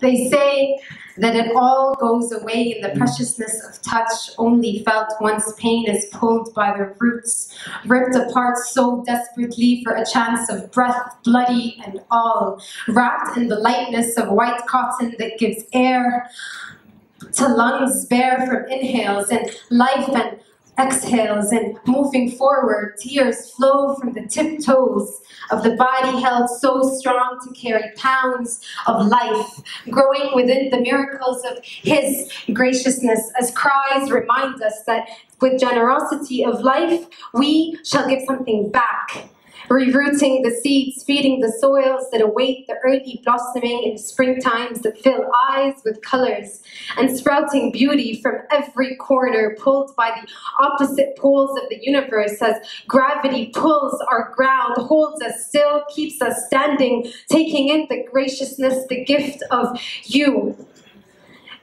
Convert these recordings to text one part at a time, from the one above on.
They say that it all goes away in the preciousness of touch, only felt once pain is pulled by the roots, ripped apart so desperately for a chance of breath, bloody and all, wrapped in the lightness of white cotton that gives air to lungs bare from inhales and life and exhales and moving forward, tears flow from the tiptoes of the body held so strong to carry pounds of life, growing within the miracles of His graciousness, as cries remind us that with generosity of life, we shall give something back Rerooting the seeds, feeding the soils that await the early blossoming in springtimes that fill eyes with colors, and sprouting beauty from every corner, pulled by the opposite poles of the universe as gravity pulls our ground, holds us still, keeps us standing, taking in the graciousness, the gift of you.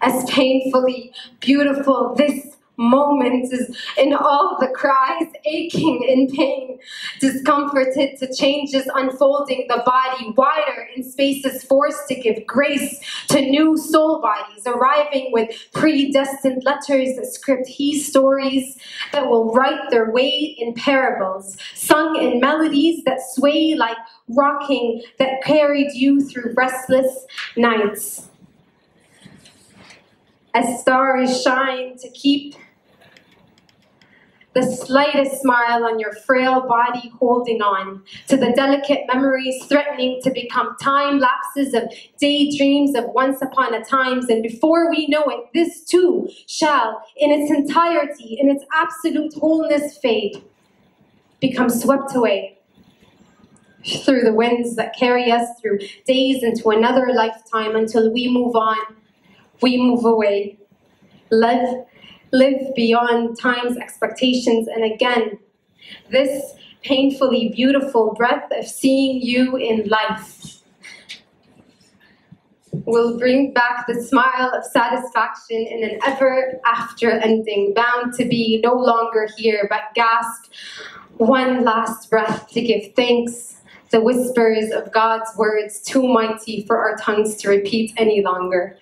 As painfully beautiful this moments in all the cries, aching in pain, discomforted to changes unfolding the body wider in spaces forced to give grace to new soul bodies, arriving with predestined letters that script he stories that will write their way in parables, sung in melodies that sway like rocking that carried you through restless nights. As stars shine to keep the slightest smile on your frail body holding on to the delicate memories threatening to become time lapses of daydreams of once upon a times and before we know it this too shall in its entirety in its absolute wholeness fade become swept away through the winds that carry us through days into another lifetime until we move on we move away. Live live beyond time's expectations. And again, this painfully beautiful breath of seeing you in life will bring back the smile of satisfaction in an ever after ending, bound to be no longer here, but gasp one last breath to give thanks, the whispers of God's words too mighty for our tongues to repeat any longer.